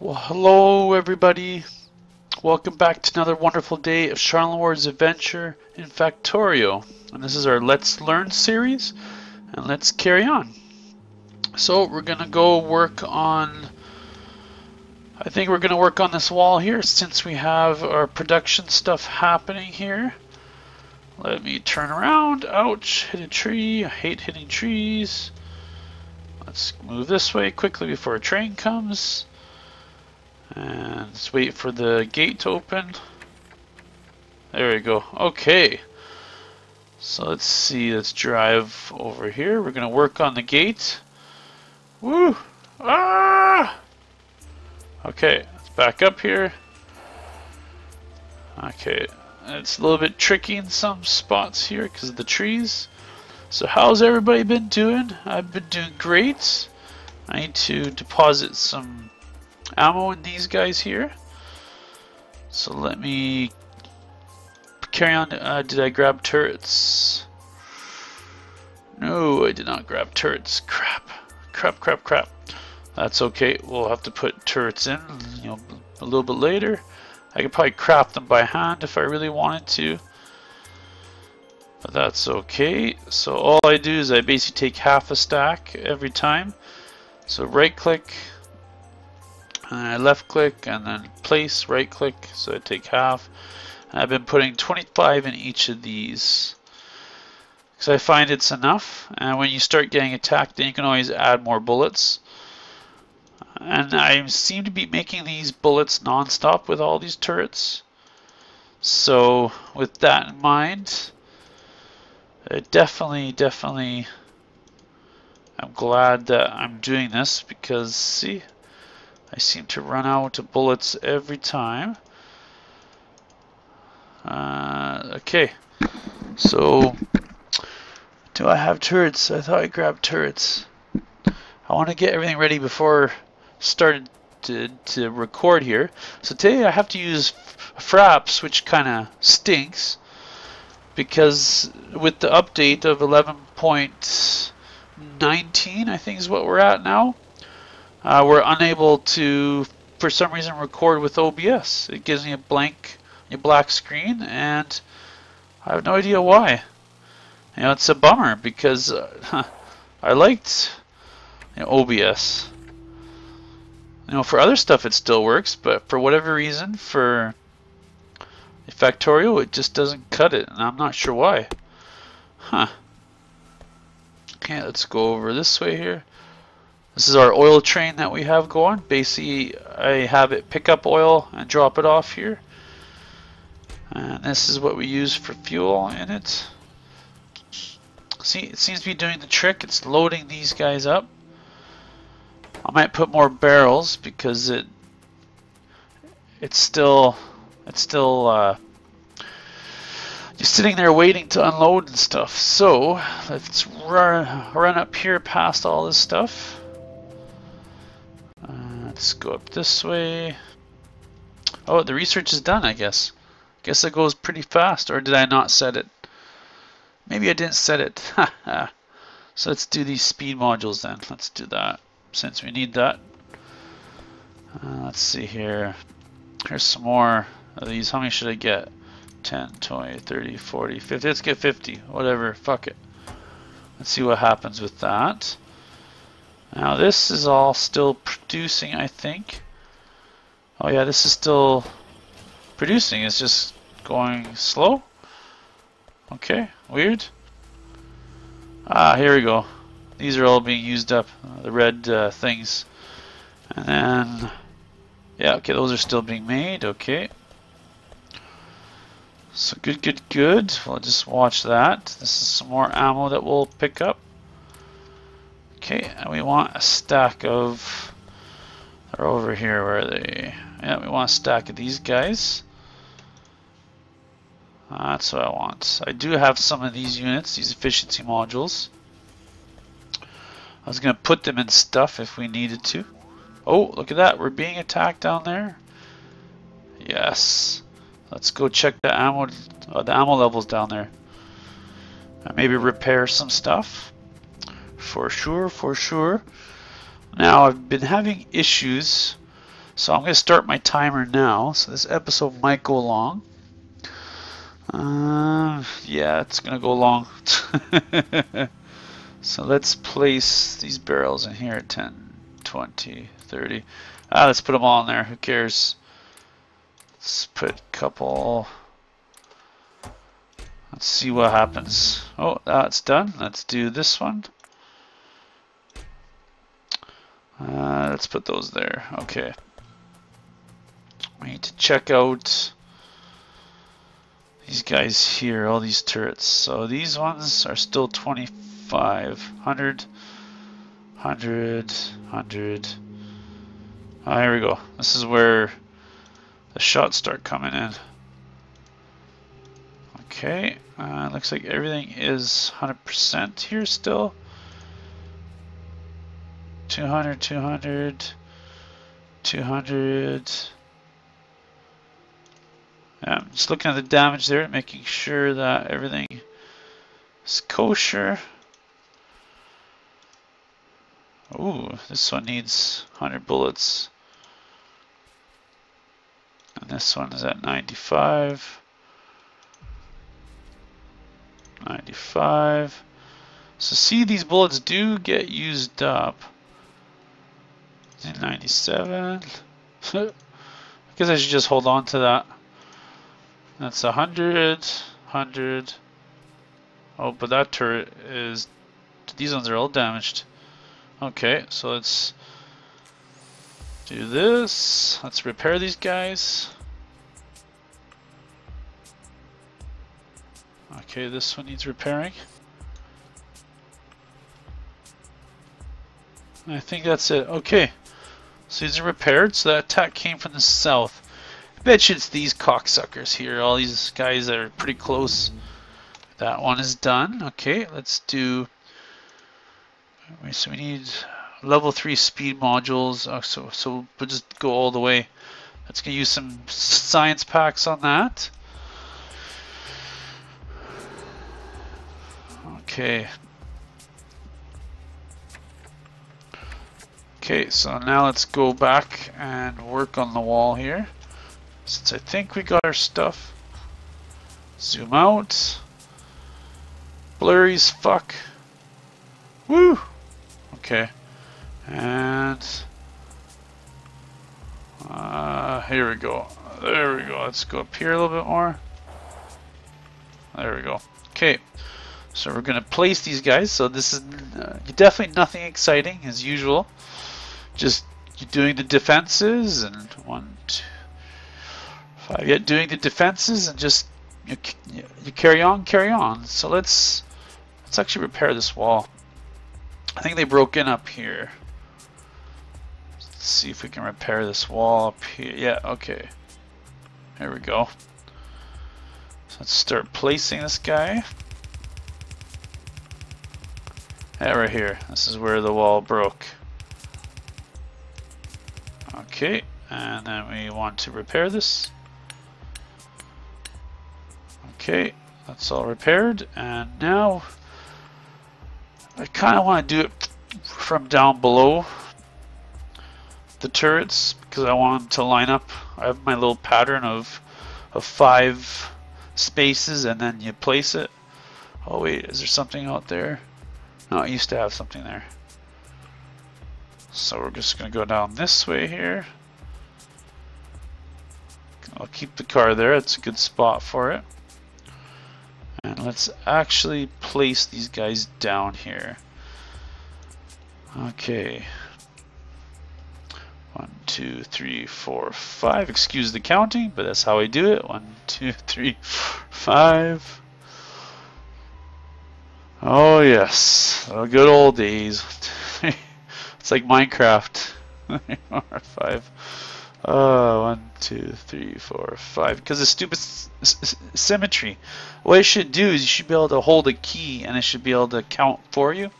Well, hello everybody. Welcome back to another wonderful day of Sharlenwar's adventure in Factorio. And this is our Let's Learn series, and let's carry on. So we're gonna go work on. I think we're gonna work on this wall here since we have our production stuff happening here. Let me turn around. Ouch! Hit a tree. I hate hitting trees. Let's move this way quickly before a train comes. And let's wait for the gate to open. There we go. Okay. So let's see. Let's drive over here. We're going to work on the gate. Woo! Ah! Okay. Let's back up here. Okay. It's a little bit tricky in some spots here because of the trees. So how's everybody been doing? I've been doing great. I need to deposit some ammo in these guys here. So let me carry on. Uh, did I grab turrets? No, I did not grab turrets. Crap. Crap, crap, crap. That's okay. We'll have to put turrets in, you know, a little bit later. I could probably craft them by hand if I really wanted to. But that's okay. So all I do is I basically take half a stack every time. So right click, and I left click and then place right click so I take half. And I've been putting 25 in each of these because I find it's enough. And when you start getting attacked then you can always add more bullets. And I seem to be making these bullets non-stop with all these turrets. So with that in mind I definitely definitely I'm glad that I'm doing this because see I seem to run out of bullets every time. Uh, okay, so do I have turrets? I thought I grabbed turrets. I want to get everything ready before started to, to record here. So today I have to use Fraps, which kind of stinks because with the update of 11.19, I think is what we're at now, uh, we're unable to, for some reason, record with OBS. It gives me a blank, a black screen, and I have no idea why. You know, it's a bummer because uh, I liked you know, OBS. You know, for other stuff it still works, but for whatever reason, for Factorio, it just doesn't cut it, and I'm not sure why. Huh. Okay, let's go over this way here. This is our oil train that we have going. Basically, I have it pick up oil and drop it off here. And this is what we use for fuel in it. See, it seems to be doing the trick. It's loading these guys up. I might put more barrels because it it's still it's still uh, just sitting there waiting to unload and stuff. So let's run run up here past all this stuff. Let's go up this way. Oh, the research is done, I guess. Guess it goes pretty fast, or did I not set it? Maybe I didn't set it. so let's do these speed modules then. Let's do that, since we need that. Uh, let's see here. Here's some more of these. How many should I get? 10, 20, 30, 40, 50. Let's get 50. Whatever. Fuck it. Let's see what happens with that. Now this is all still producing, I think. Oh yeah, this is still producing. It's just going slow. Okay, weird. Ah, here we go. These are all being used up, uh, the red uh, things. And then, yeah, okay, those are still being made, okay. So good, good, good. We'll just watch that. This is some more ammo that we'll pick up. Okay, and we want a stack of... They're over here, where are they? Yeah, we want a stack of these guys. That's what I want. I do have some of these units, these efficiency modules. I was going to put them in stuff if we needed to. Oh, look at that. We're being attacked down there. Yes. Let's go check the ammo, uh, the ammo levels down there. Maybe repair some stuff for sure, for sure. Now I've been having issues So I'm going to start my timer now. So this episode might go long. Uh, yeah, it's going to go long. so let's place these barrels in here at 10, 20, 30. Ah, let's put them all in there. Who cares? Let's put a couple. Let's see what happens. Oh, that's done. Let's do this one. Uh, let's put those there. Okay. We need to check out these guys here, all these turrets. So these ones are still 25, 100, 100, 100. Oh, here we go. This is where the shots start coming in. Okay, uh, looks like everything is 100% here still. 200, 200, 200. I'm just looking at the damage there, making sure that everything is kosher. Ooh, this one needs 100 bullets. And this one is at 95. 95. So see, these bullets do get used up. 97. I guess I should just hold on to that. That's 100, 100. Oh, but that turret is... These ones are all damaged. Okay, so let's do this. Let's repair these guys. Okay, this one needs repairing. I think that's it. Okay. These are repaired. So that attack came from the south. I bet it's these cocksuckers here. All these guys that are pretty close. That one is done. Okay, let's do... So we need level 3 speed modules. Oh, so, so we'll just go all the way. Let's gonna use some science packs on that. Okay. Okay, so now let's go back and work on the wall here. Since I think we got our stuff. Zoom out. Blurry as fuck. Woo! Okay. And uh, here we go. There we go. Let's go up here a little bit more. There we go. Okay. So we're going to place these guys. So this is uh, definitely nothing exciting as usual. Just doing the defenses and one, two, five. Yeah, doing the defenses and just you, you carry on, carry on. So let's let's actually repair this wall. I think they broke in up here. Let's see if we can repair this wall up here. Yeah, okay. There we go. So let's start placing this guy. Yeah, right here. This is where the wall broke. Okay, and then we want to repair this. Okay, that's all repaired. And now I kind of want to do it from down below the turrets because I want them to line up. I have my little pattern of of five spaces and then you place it. Oh wait, is there something out there? No, I used to have something there. So we're just going to go down this way here. I'll keep the car there, it's a good spot for it. And let's actually place these guys down here. Okay. One, two, three, four, five. Excuse the counting, but that's how I do it. One, two, three, five. Oh yes, oh, good old days. It's like Minecraft. five. Uh, one, two, three, four, five. Because the stupid symmetry. What it should do is you should be able to hold a key and it should be able to count for you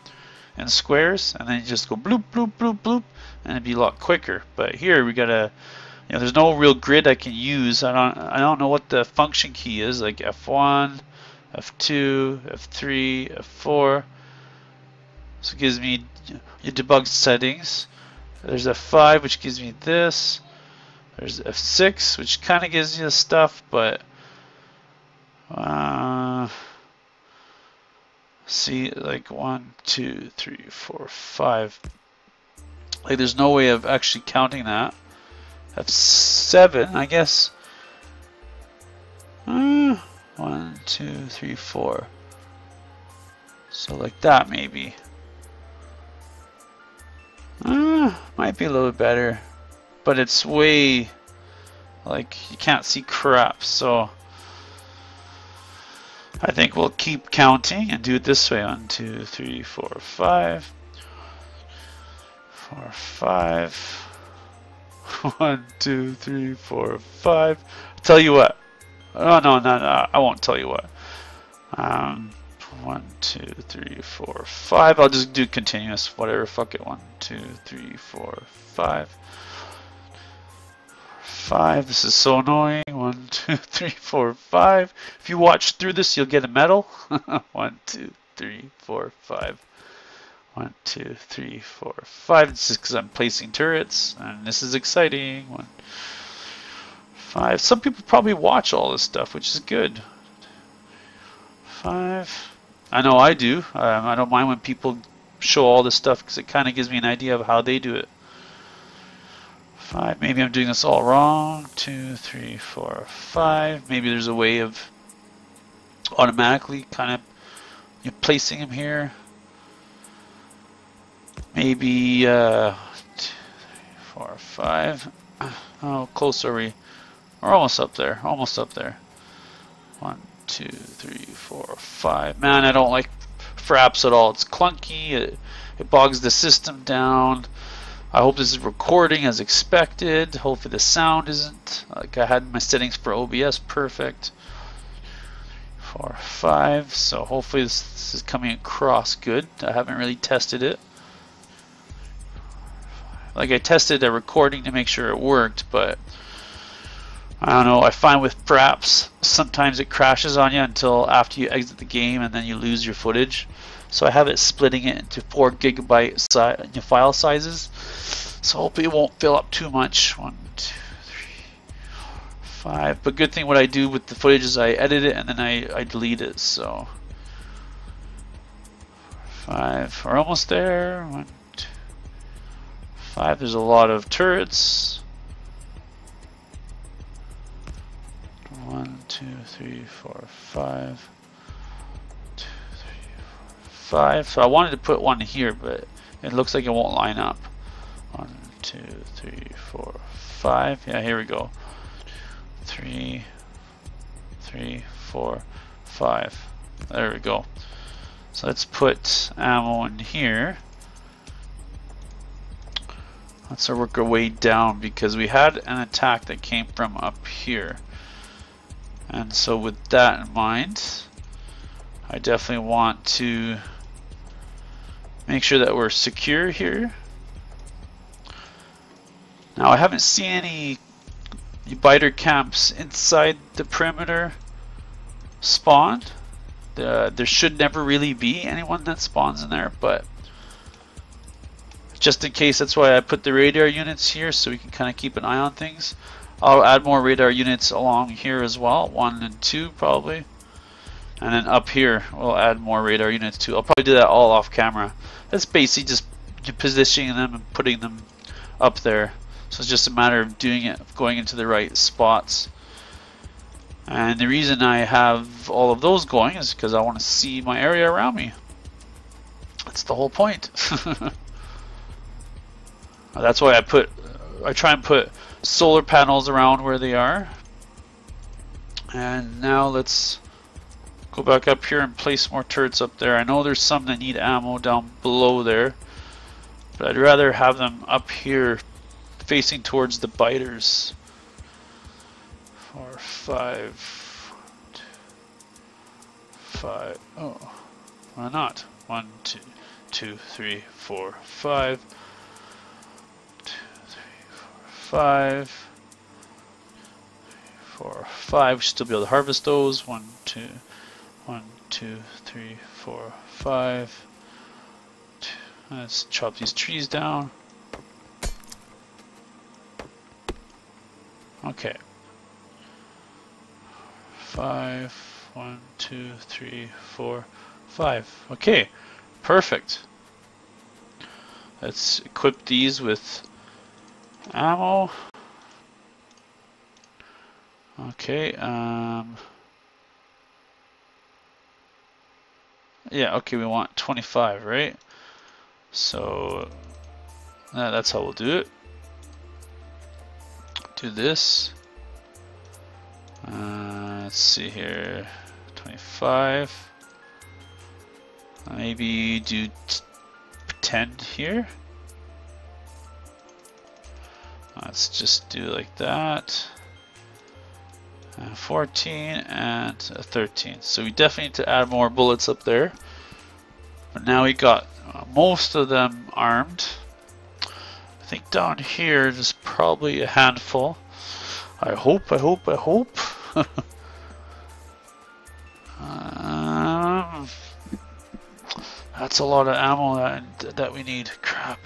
in squares, and then you just go bloop, bloop, bloop, bloop, and it'd be a lot quicker. But here we gotta, you know, there's no real grid I can use. I don't, I don't know what the function key is, like F1. F2, F3, F4. So it gives me debug settings. There's F5, which gives me this. There's F6, which kind of gives you stuff, but uh, see, like one, two, three, four, five. Like, there's no way of actually counting that. F7, I guess. Uh, one, two, three, four. So like that, maybe. Uh, might be a little better, but it's way like you can't see crap. So I think we'll keep counting and do it this way: one, two, three, four, five, four, five. One, two, three, four, five. tell you what. Oh no, no, no! I won't tell you what. Um, one, two, three, four, five. I'll just do continuous, whatever. Fuck it. One, two, three, four, five. Five. This is so annoying. One, two, three, four, five. If you watch through this, you'll get a medal. One, two, three, four, five. One, two, three, four, five. This is because I'm placing turrets, and this is exciting. One, five. Some people probably watch all this stuff, which is good. Five. I know I do. Um, I don't mind when people show all this stuff because it kind of gives me an idea of how they do it. Five. Maybe I'm doing this all wrong. Two, three, four, five. Maybe there's a way of automatically kind of you know, placing them here. Maybe uh, two, three, four, five. How close are we? We're almost up there. Almost up there. One, two, three, four, five. Man, I don't like Fraps at all. It's clunky. It, it bogs the system down. I hope this is recording as expected. Hopefully the sound isn't like I had my settings for OBS perfect. Four, five. So hopefully this, this is coming across good. I haven't really tested it. Like I tested a recording to make sure it worked, but I don't know. I find with Fraps, sometimes it crashes on you until after you exit the game and then you lose your footage. So I have it splitting it into 4 gigabyte si file sizes. So hopefully it won't fill up too much. One, two, three, five. But good thing what I do with the footage is I edit it and then I, I delete it. So five. We're almost there. One, two, five. There's a lot of turrets. Three, four, five. Two, three, four, five. So I wanted to put one here, but it looks like it won't line up. One, two, three, four, five. Yeah, here we go. Three, three, four, five. There we go. So let's put ammo in here. Let's work our way down because we had an attack that came from up here. And so with that in mind, I definitely want to make sure that we're secure here. Now I haven't seen any biter camps inside the perimeter spawn. There should never really be anyone that spawns in there, but just in case, that's why I put the radar units here so we can kind of keep an eye on things. I'll add more radar units along here as well, one and two probably. And then up here, we'll add more radar units too. I'll probably do that all off camera. That's basically just positioning them and putting them up there. So it's just a matter of doing it, going into the right spots. And the reason I have all of those going is because I want to see my area around me. That's the whole point. That's why I put, I try and put solar panels around where they are. And now let's go back up here and place more turrets up there. I know there's some that need ammo down below there, but I'd rather have them up here facing towards the biters. Four, five, two, five. Oh, why not? One, two, two, three, four, five five, four, five. We should still be able to harvest those. One, two, one, two, three, four, five. Let's chop these trees down. Okay. Five, one, two, three, four, five. Okay, perfect. Let's equip these with ammo. Okay, um... Yeah, okay, we want 25, right? So, uh, that's how we'll do it. Do this. Uh, let's see here, 25. Maybe do 10 here. Let's just do like that. Uh, 14 and 13. So we definitely need to add more bullets up there. But now we got uh, most of them armed. I think down here there's probably a handful. I hope, I hope, I hope. um, that's a lot of ammo that, that we need. Crap.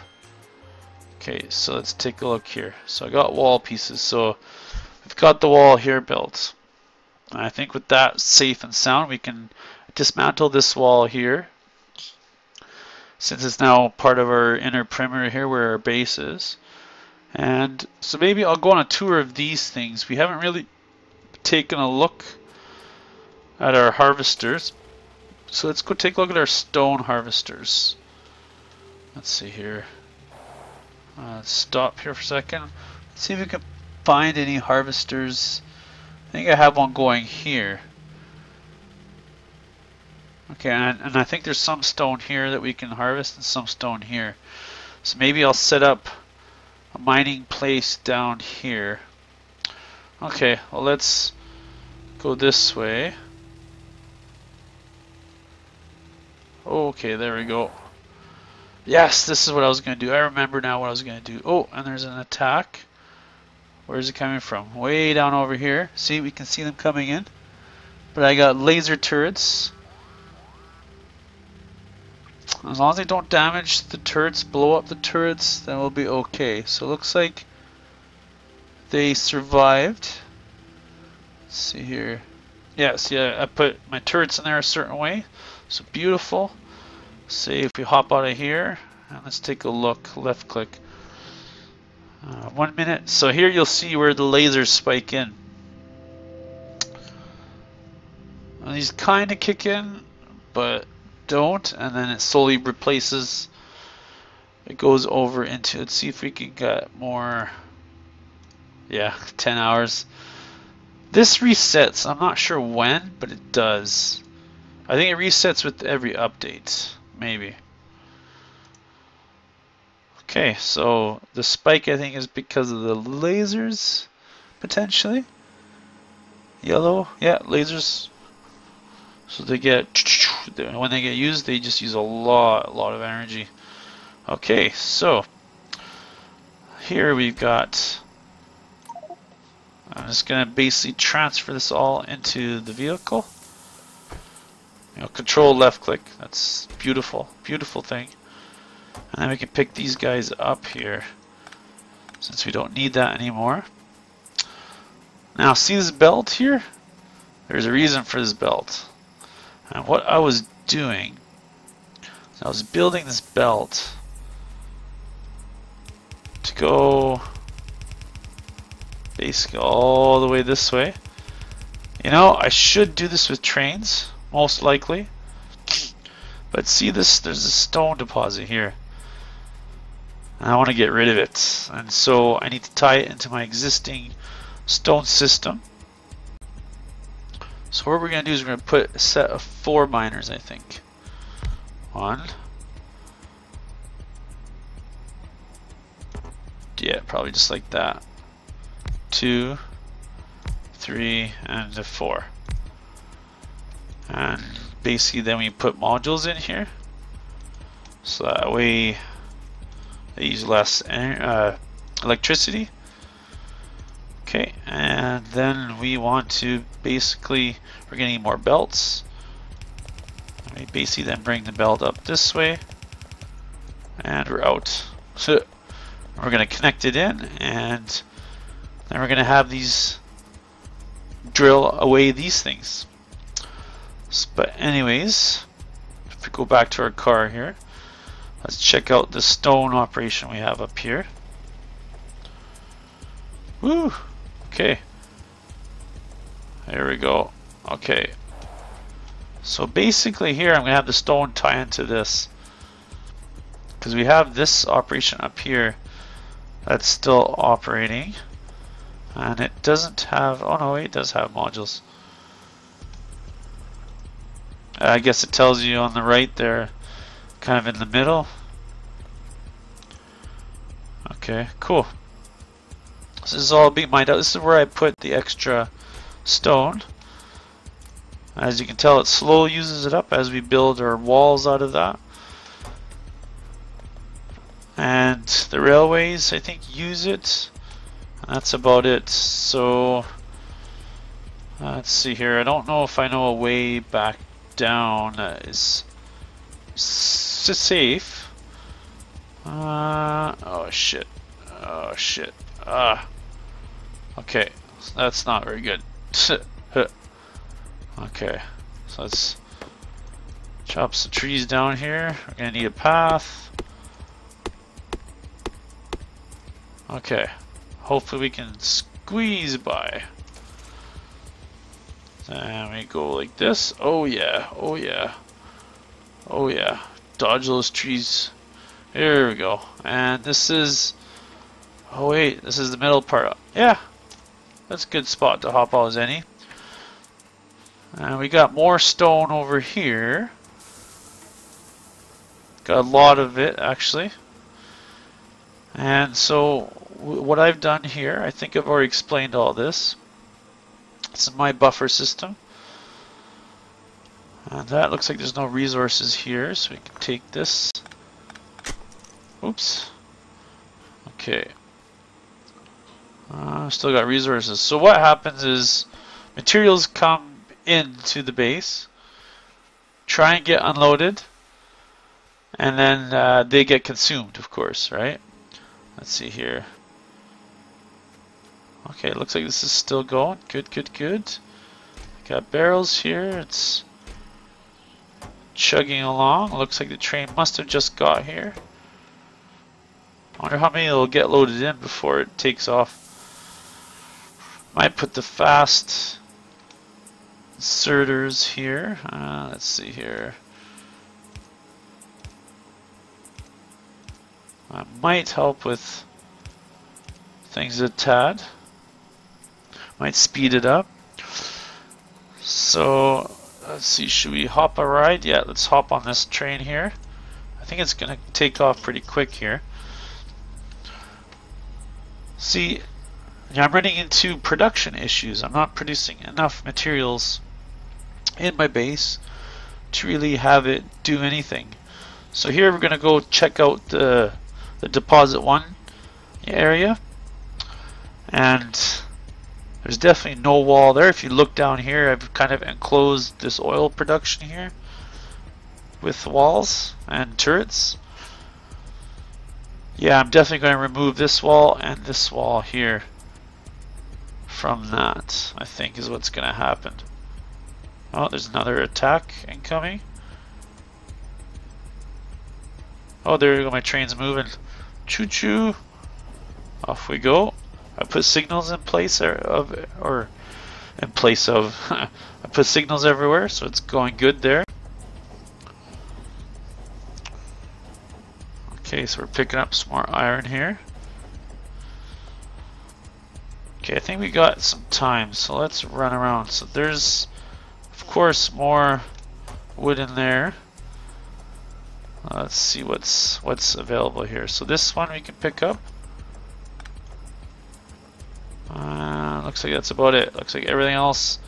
Okay, so let's take a look here. So I got wall pieces. So we've got the wall here built. And I think with that safe and sound, we can dismantle this wall here since it's now part of our inner perimeter here where our base is. And so maybe I'll go on a tour of these things. We haven't really taken a look at our harvesters. So let's go take a look at our stone harvesters. Let's see here. Uh, stop here for a second. Let's see if we can find any harvesters. I think I have one going here. Okay, and, and I think there's some stone here that we can harvest and some stone here. So maybe I'll set up a mining place down here. Okay, well let's go this way. Okay, there we go. Yes, this is what I was going to do. I remember now what I was going to do. Oh, and there's an attack. Where's it coming from? Way down over here. See, we can see them coming in. But I got laser turrets. As long as they don't damage the turrets, blow up the turrets, then we'll be okay. So it looks like they survived. Let's see here. Yes, yeah, I put my turrets in there a certain way. So beautiful. See if we hop out of here and let's take a look. Left click. Uh, one minute. So here you'll see where the lasers spike in. And these kind of kick in, but don't, and then it slowly replaces. It goes over into. Let's see if we can get more. Yeah, 10 hours. This resets. I'm not sure when, but it does. I think it resets with every update, maybe. Okay, so the spike I think is because of the lasers, potentially. Yellow, yeah, lasers. So they get when they get used, they just use a lot, a lot of energy. Okay, so here we've got. I'm just gonna basically transfer this all into the vehicle. You know, control left click. That's beautiful, beautiful thing. And then we can pick these guys up here since we don't need that anymore. Now see this belt here? There's a reason for this belt. And what I was doing, I was building this belt to go basically all the way this way. You know, I should do this with trains, most likely. But see this, there's a stone deposit here. And I want to get rid of it. And so I need to tie it into my existing stone system. So what we're going to do is we're going to put a set of four miners, I think. One. Yeah, probably just like that. Two, three, and a four. And basically then we put modules in here. So that way they use less uh, electricity. Okay, and then we want to basically, we're getting more belts. We basically then bring the belt up this way, and we're out. So we're to connect it in, and Then we're to have these drill away these things. But anyways, if we go back to our car here, let's check out the stone operation we have up here. Woo! Okay. There we go. Okay. So basically here I'm going to have the stone tie into this. Because we have this operation up here that's still operating. And it doesn't have, oh no, it does have modules. I guess it tells you on the right there, kind of in the middle. Okay, cool. This is all being mined out. This is where I put the extra stone. As you can tell, it slowly uses it up as we build our walls out of that. And the railways, I think, use it. That's about it. So, let's see here. I don't know if I know a way back down is safe. Uh, oh shit. Oh shit. Ah. Okay, that's not very good. okay, so let's chop some trees down here. We're gonna need a path. Okay, hopefully we can squeeze by. And we go like this. Oh yeah, oh yeah, oh yeah. Dodge those trees. Here we go. And this is, oh wait, this is the middle part. Yeah, that's a good spot to hop out as any. And we got more stone over here. Got a lot of it actually. And so what I've done here, I think I've already explained all this. This is my buffer system. And that looks like there's no resources here, so we can take this. Oops. Okay. Uh, still got resources. So what happens is materials come into the base, try and get unloaded, and then uh, they get consumed, of course, right? Let's see here. Okay, looks like this is still going. Good, good, good. Got barrels here. It's chugging along. Looks like the train must have just got here. I wonder how many will get loaded in before it takes off. Might put the fast inserters here. Uh, let's see here. That might help with things a tad. Might speed it up. So let's see, should we hop a ride? Yeah, let's hop on this train here. I think it's gonna take off pretty quick here. See, I'm running into production issues. I'm not producing enough materials in my base to really have it do anything. So here we're to go check out the, the deposit one area. And there's definitely no wall there. If you look down here, I've kind of enclosed this oil production here with walls and turrets. Yeah, I'm definitely going to remove this wall and this wall here from that, I think is what's going to happen. Oh, there's another attack incoming. Oh, there you go, my train's moving. Choo-choo. Off we go. I put signals in place or, of, or in place of, I put signals everywhere, so it's going good there. Okay, so we're picking up some more iron here. Okay, I think we got some time, so let's run around. So there's, of course, more wood in there. Let's see what's what's available here. So this one we can pick up. Looks like that's about it. Looks like everything else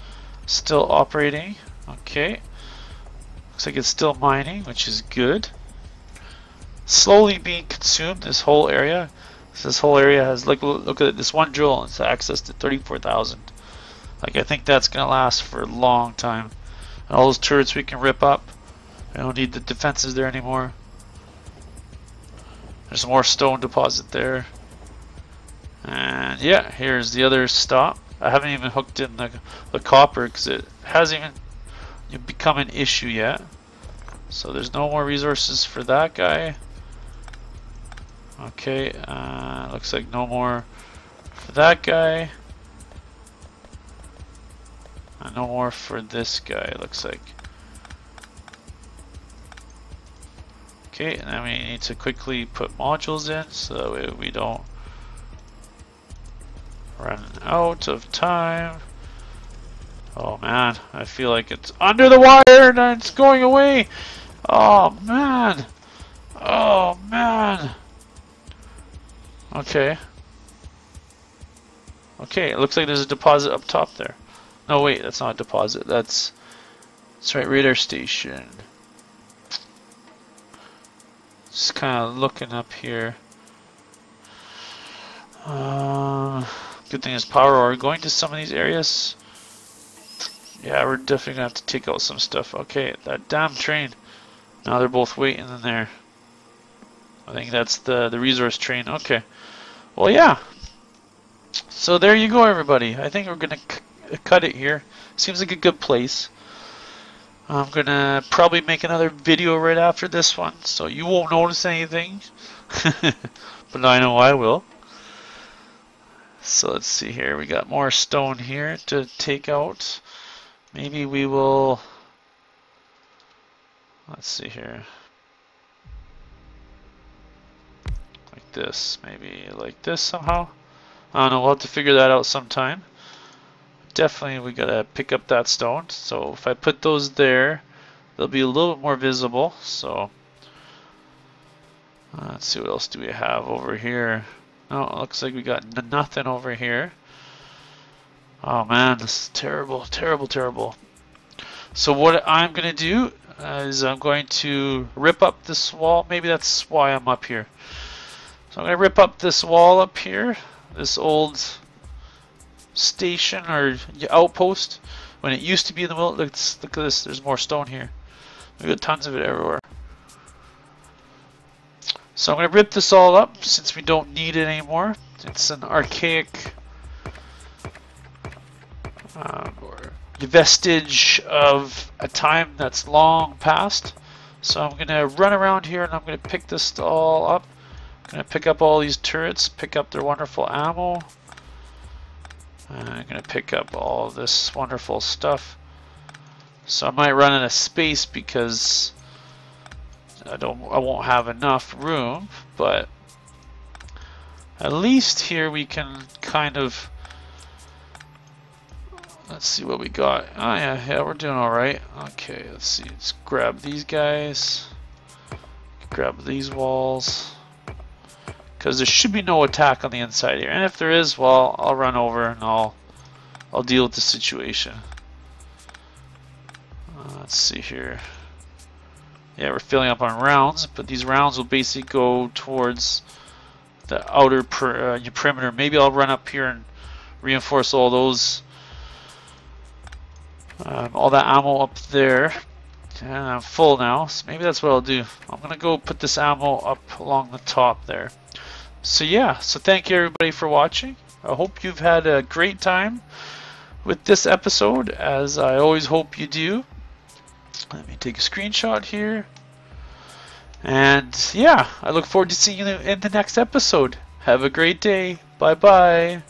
still operating. Okay. Looks like it's still mining, which is good. Slowly being consumed, this whole area. So this whole area has like look at this one drill it's access to 34,000 like I think that's gonna last for a long time and all those turrets we can rip up I don't need the defenses there anymore there's more stone deposit there And yeah, here's the other stop. I haven't even hooked in the, the copper because it hasn't even become an issue yet. So there's no more resources for that guy. Okay, uh, looks like no more for that guy. Uh, no more for this guy, looks like. Okay, and then we need to quickly put modules in so we don't run out of time. Oh man, I feel like it's under the wire and it's going away. Oh man. Oh man. Okay. Okay, it looks like there's a deposit up top there. No, wait, that's not a deposit. That's that's right, radar station. Just kind of looking up here. Uh, good thing is power ore. Going to some of these areas. Yeah, we're definitely gonna have to take out some stuff. Okay, that damn train. Now they're both waiting in there. I think that's the the resource train. Okay. Well, yeah. So there you go, everybody. I think we're gonna cut it here. Seems like a good place. I'm gonna probably make another video right after this one, so you won't notice anything, but I know I will. So let's see here, we got more stone here to take out. Maybe we will, let's see here, like this, maybe like this somehow. I don't know, we'll have to figure that out sometime definitely we gotta pick up that stone. So if I put those there, they'll be a little bit more visible. So uh, let's see what else do we have over here. Oh, it looks like we got nothing over here. Oh man, this is terrible, terrible, terrible. So what I'm gonna do is I'm going to rip up this wall. Maybe that's why I'm up here. So I'm gonna rip up this wall up here, this old station or outpost when it used to be in the middle. Look, look at this. There's more stone here. We got tons of it everywhere. So I'm going to rip this all up since we don't need it anymore. It's an archaic um, vestige of a time that's long past. So I'm going to run around here and I'm going to pick this all up. I'm going to pick up all these turrets, pick up their wonderful ammo. I'm going to pick up all this wonderful stuff. So I might run out of space because I don't I won't have enough room, but at least here we can kind of let's see what we got. Oh yeah, yeah, we're doing all right. Okay, let's see. Let's grab these guys. Grab these walls because there should be no attack on the inside here. And if there is, well, I'll run over and I'll I'll deal with the situation. Uh, let's see here. Yeah, we're filling up on rounds, but these rounds will basically go towards the outer per, uh, perimeter. Maybe I'll run up here and reinforce all those, um, all that ammo up there. And I'm full now, so maybe that's what I'll do. I'm gonna go put this ammo up along the top there. So yeah, so thank you everybody for watching. I hope you've had a great time with this episode, as I always hope you do. Let me take a screenshot here. And yeah, I look forward to seeing you in the next episode. Have a great day. Bye bye.